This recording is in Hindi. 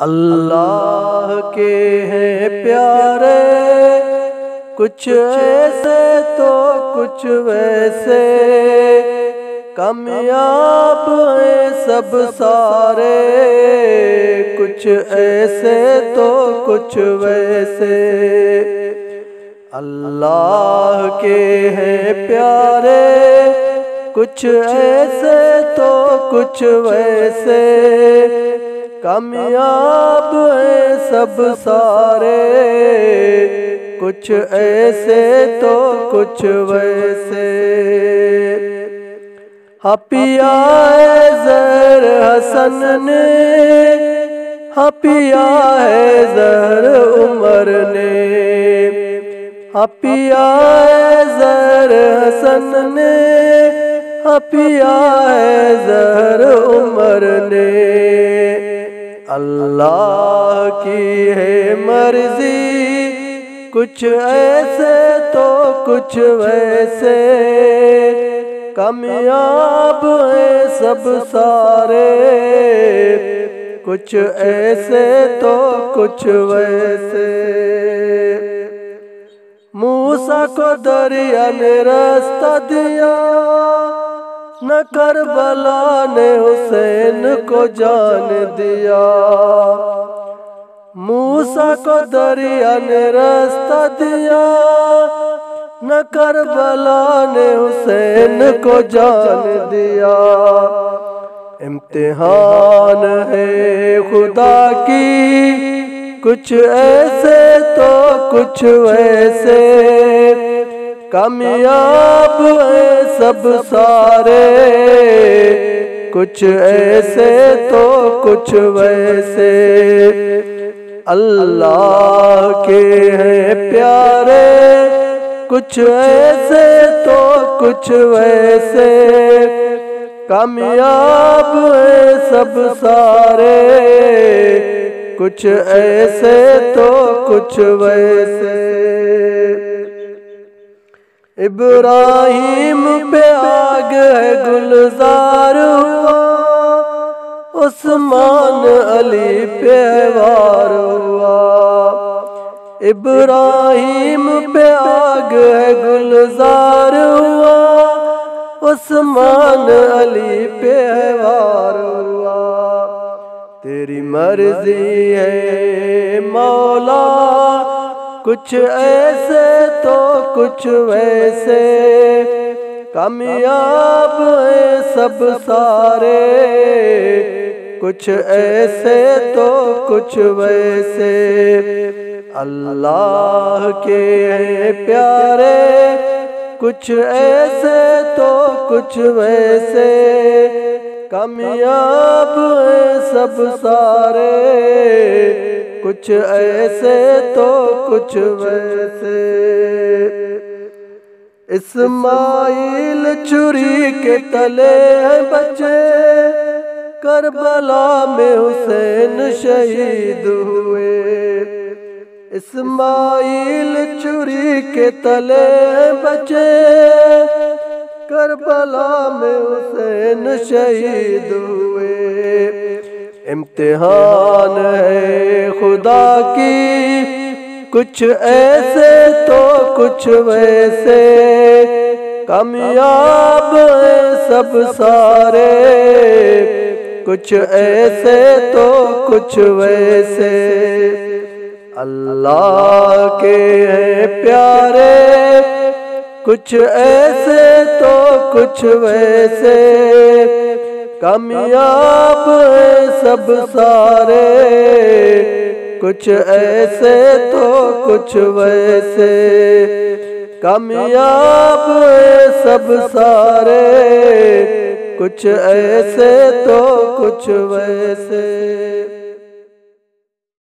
अल्लाह के हैं प्यारे, कुछ ऐसे तो कुछ वैसे। कामयाब हैं सब सारे, कुछ ऐसे तो कुछ वैसे। अल्लाह के हैं प्यारे, कुछ ऐसे तो कुछ वैसे। कामयाब हैं सब सारे। कुछ ऐसे तो कुछ वैसे। हपिया है जर हसन ने। हपिया है जर उमर ने। हपिया है जर हसन ने। हपिया है जर उमर ने। अल्लाह की है मर्ज़ी। कुछ ऐसे तो कुछ वैसे। कामयाब है सब सारे। कुछ ऐसे तो कुछ वैसे। मूसा को दरिया ने रास्ता दिया। न करबला ने हुसैन को जान दिया। मूसा को दरिया ने रास्ता दिया। न करबला ने हुसैन को जान दिया। इम्तिहान है खुदा की, कुछ ऐसे तो कुछ वैसे। कामयाब है सब सारे। कुछ ऐसे तो कुछ वैसे। अल्लाह के हैं प्यारे। कुछ ऐसे तो कुछ वैसे। कामयाब है सब सारे। कुछ ऐसे तो कुछ वैसे। इब्राहिम पे आग है गुलजार हुआ उस्मान अली पे वार हुआ। इब्राहिम पे आग है गुलजार हुआ उस्मान अली पे वार हुआ। तेरी मर्जी है मौला कुछ ऐसे तो कुछ वैसे। कामयाब है सब सारे। कुछ ऐसे तो कुछ वैसे। अल्लाह के हैं प्यारे। कुछ ऐसे तो कुछ वैसे। कामयाब है सब सारे। कुछ ऐसे तो कुछ वैसे। इस्माइल छुरी के तले बचे करबला में हुसैन शहीद हुए। इस्माइल छुरी के तले बचे करबला में हुसैन शहीद हुए। इम्तिहान है खुदा की। कुछ ऐसे तो कुछ वैसे। कामयाब है सब सारे। कुछ ऐसे तो कुछ वैसे। अल्लाह के हैं प्यारे। कुछ ऐसे तो कुछ वैसे। कामयाब सब सारे। कुछ ऐसे तो कुछ वैसे। कामयाब सब सारे। कुछ ऐसे तो कुछ वैसे।